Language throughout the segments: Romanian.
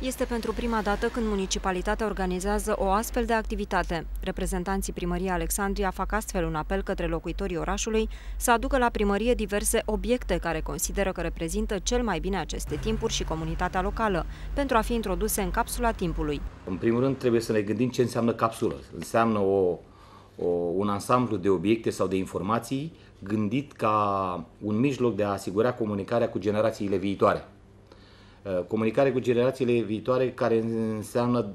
Este pentru prima dată când municipalitatea organizează o astfel de activitate. Reprezentanții primăriei Alexandria fac astfel un apel către locuitorii orașului să aducă la primărie diverse obiecte care consideră că reprezintă cel mai bine aceste timpuri și comunitatea locală, pentru a fi introduse în capsula timpului. În primul rând trebuie să ne gândim ce înseamnă capsulă. Înseamnă o, o, un ansamblu de obiecte sau de informații gândit ca un mijloc de a asigura comunicarea cu generațiile viitoare. Uh, comunicare cu generațiile viitoare care înseamnă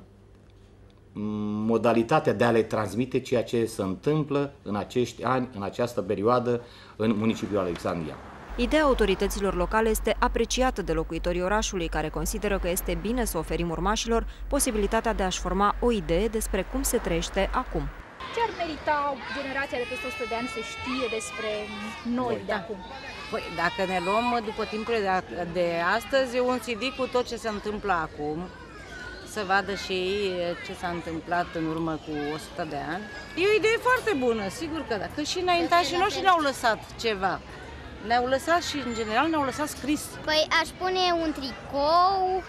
modalitatea de a le transmite ceea ce se întâmplă în acești ani, în această perioadă, în municipiul Alexandria. Ideea autorităților locale este apreciată de locuitorii orașului, care consideră că este bine să oferim urmașilor posibilitatea de a-și forma o idee despre cum se trăiește acum. Ce ar merita generația de peste 100 de ani să știe despre noi de acum? Păi, dacă ne luăm după timpul de, de astăzi, un CD cu tot ce se întâmplă acum, să vadă și ei ce s-a întâmplat în urmă cu 100 de ani. E o idee foarte bună, sigur că da. Că și înaintașii noștri ne-au lăsat ceva. Ne-au lăsat și, în general, ne-au lăsat scris. Păi aș pune un tricou,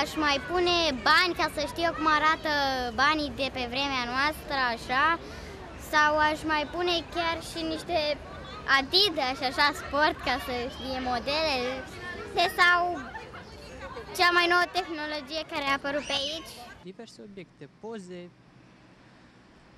Aș mai pune bani ca să știu cum arată banii de pe vremea noastră, așa, sau aș mai pune chiar și niște Adidas și așa sport ca să știe modele sau cea mai nouă tehnologie care a apărut pe aici. Diverse obiecte, poze,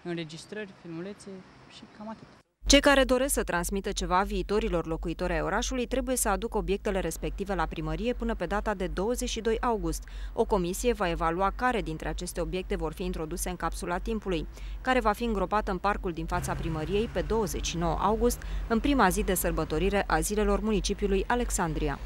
înregistrări, filmulețe și cam atât. Cei care doresc să transmită ceva viitorilor locuitori ai orașului trebuie să aducă obiectele respective la primărie până pe data de 22 august. O comisie va evalua care dintre aceste obiecte vor fi introduse în capsula timpului, care va fi îngropată în parcul din fața primăriei pe 29 august, în prima zi de sărbătorire a zilelor municipiului Alexandria.